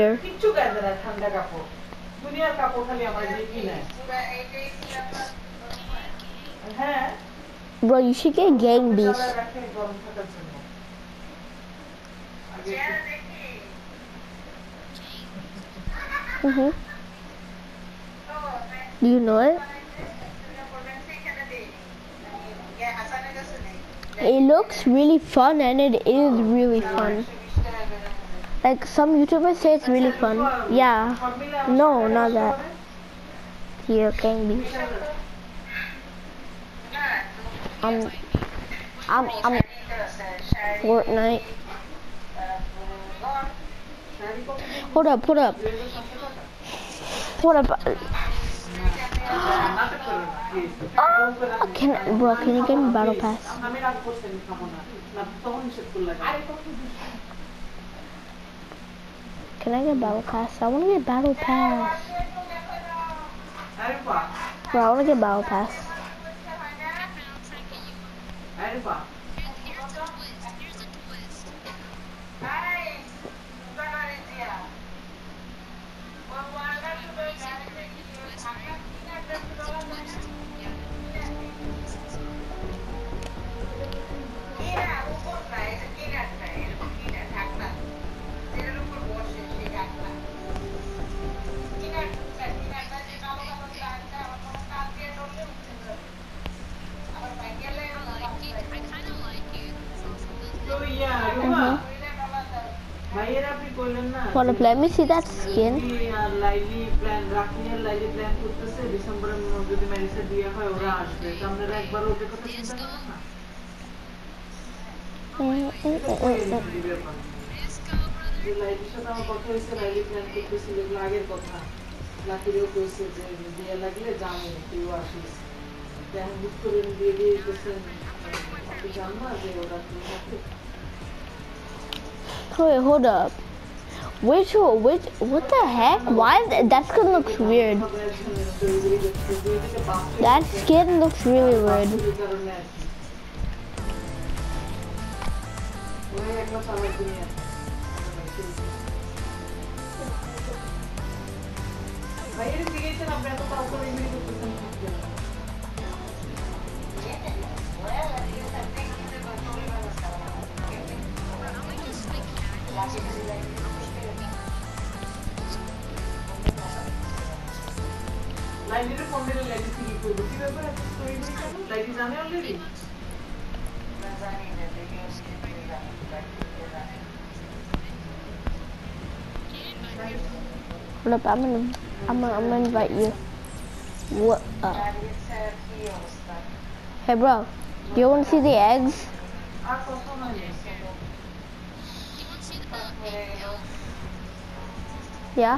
there. Bro, you should get Gang Beast. Mm -hmm. Do you know it? It looks really fun and it is really fun. Like some YouTubers say it's really fun. Yeah. No, not that. Here can be. Um, I'm, I'm Fortnite. Hold up, hold up. Hold up. oh, can, bro, can you give me battle pass? Can I get battle pass? I want to get battle pass. Bro, I want to get battle pass. না যে ওরা কি থাকে Wait, hold up. Which, which, what the heck? Why? Is that, that skin looks weird. That skin looks really weird. লাইব্রেরির phone দিলে library থেকে করবো কি ব্যাপার এত story নেই কেন? লাইব্রেরি জানে already? Hold up, I'm gonna, I'm gonna, I'm gonna invite you. What? Uh, hey, bro. Do you want to see the eggs? আর কথা হয়নি। Yeah.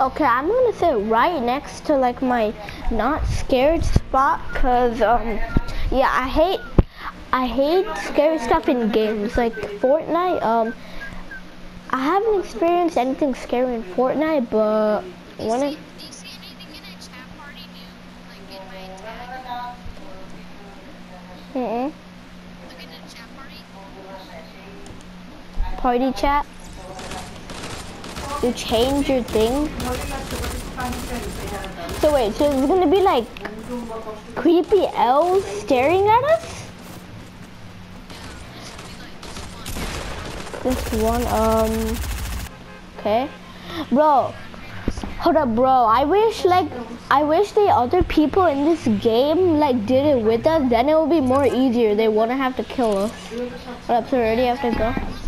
Okay, I'm gonna sit right next to like my not scared spot, cause um, yeah, I hate, I hate scary stuff in games like Fortnite. Um, I haven't experienced anything scary in Fortnite, but when it, party chat, you change your thing. So wait, so it's gonna be like creepy elves staring at us? This one, um, okay. Bro, hold up bro, I wish like, I wish the other people in this game like did it with us, then it would be more easier. They wouldn't have to kill us. Hold up, so already have to go.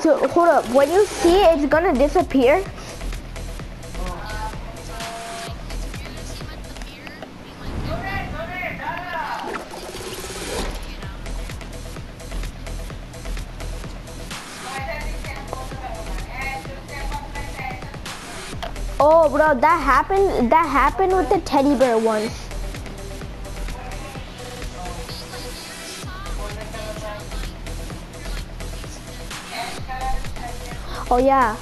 So hold up. When you see it, it's gonna disappear. Oh, bro, that happened. That happened with the teddy bear once. Oh yeah.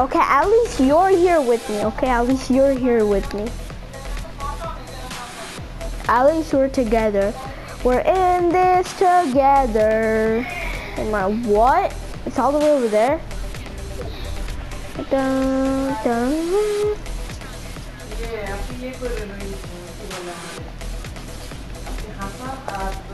Okay, at least you're here with me. Okay, at least you're here with me. At least we're together. We're in this together. My what? It's all the way over there. Dun, dun.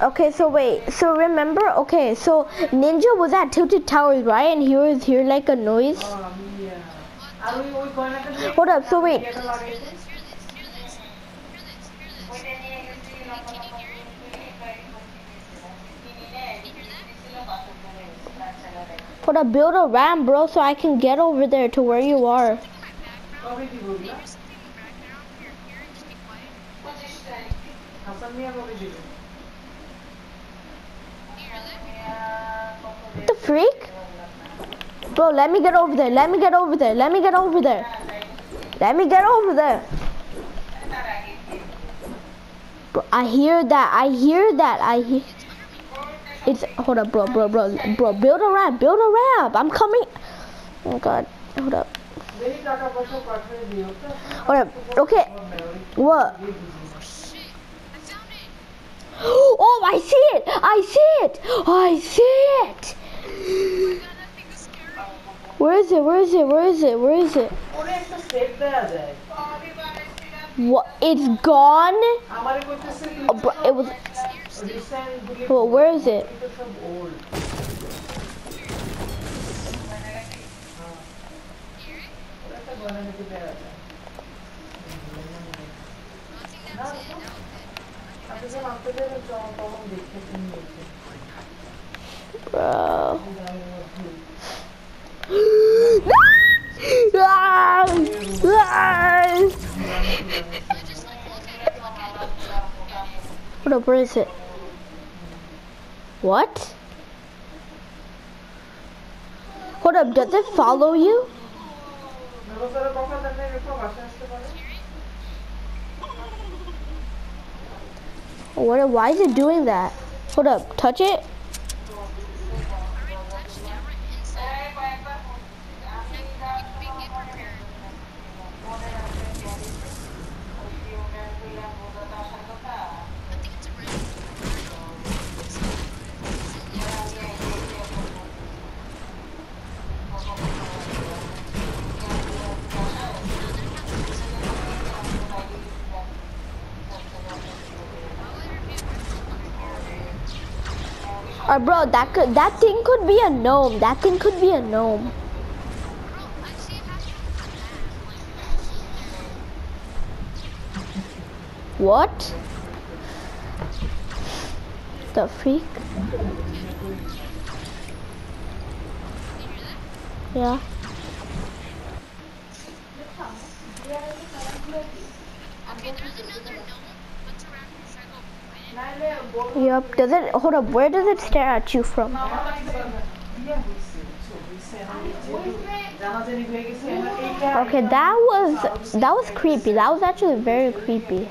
Okay, so wait. So remember, okay, so Ninja was at Tilted Towers, right? And he was here like a noise. Hold up, so wait. Hold up, build a ramp, bro, so I can get over there to where you are. freak? Bro, let me get over there. Let me get over there. Let me get over there. Let me get over there. Bro, I hear that. I hear that. I hear. It's hold up, bro, bro, bro, bro. Build a ramp. Build a ramp. I'm coming. Oh God. Hold up. Hold up. Okay. What? Oh, I see it. I see it. I see it. Where is it? Where is it? Where is it? Where is it? What? It's gone? Oh, but it was. Well, where is it? Bro. what up, where is it? What? Hold up, does it follow you? What, why is it doing that? Hold up, touch it? Or bro, that could that thing could be a gnome. That thing could be a gnome. What? The freak? Yeah. Okay, there's another gnome. Yep. Does it? Hold up. Where does it stare at you from? Okay, that was that was creepy. That was actually very creepy.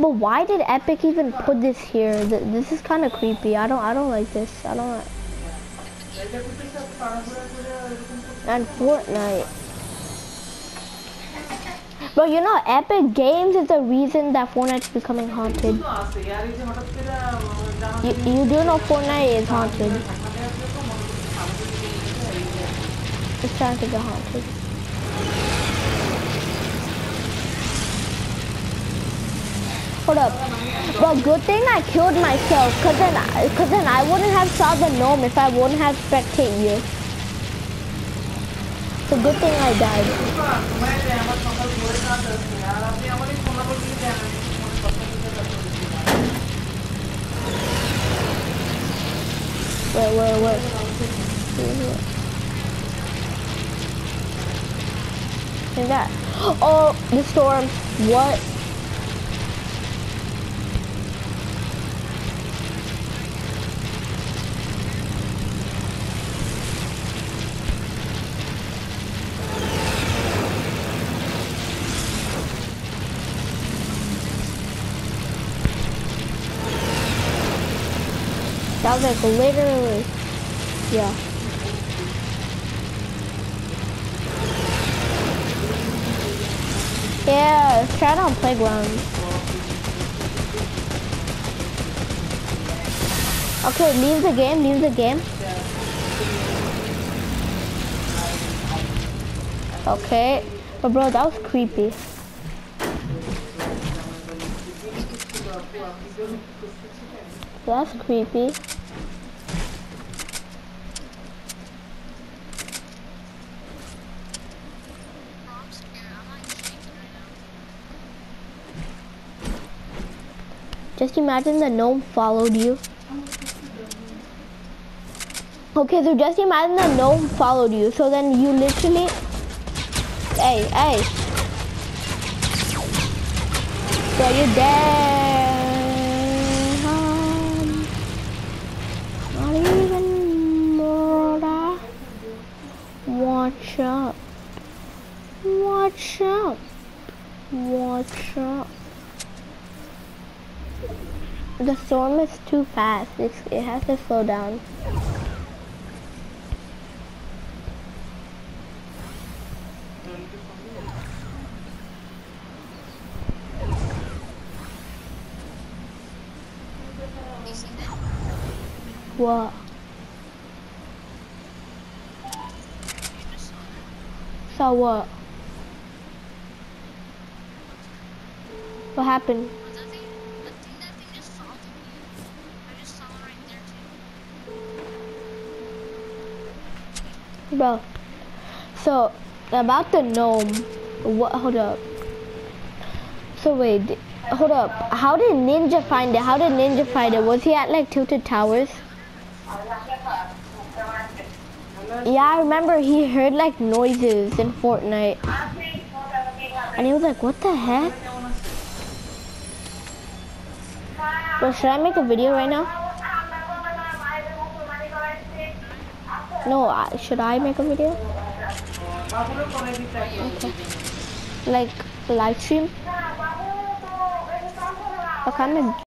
But why did Epic even put this here? This is kind of creepy. I don't I don't like this. I don't. Like... And Fortnite. Bro, you know, Epic Games is the reason that Fortnite is becoming haunted. You, you do know Fortnite is haunted. It's trying to get haunted. Hold up. But good thing I killed myself, cause then, I, cause then I wouldn't have saw the gnome if I wouldn't have spectated you. It's a good thing I died. Wait, wait, wait. And that. Oh, the storm. What? That was like literally, yeah. Yeah, let's try it on playground. Okay, leave the game, leave the game. Okay, but bro, that was creepy. That's creepy. Just imagine the gnome followed you. Okay, so just imagine the gnome followed you. So then you literally, hey, hey. So you're dead. Not even more. Watch out. Watch out. Watch out. The storm is too fast. It's, it has to slow down. What? So what? What happened? Bro, so about the gnome, what? Hold up. So wait, hold up. How did Ninja find it? How did Ninja find it? Was he at like Tilted Towers? Yeah, I remember he heard like noises in Fortnite, and he was like, "What the heck?" Bro, should I make a video right now? No, I, should I make a video? Okay. Like live stream? I kind of.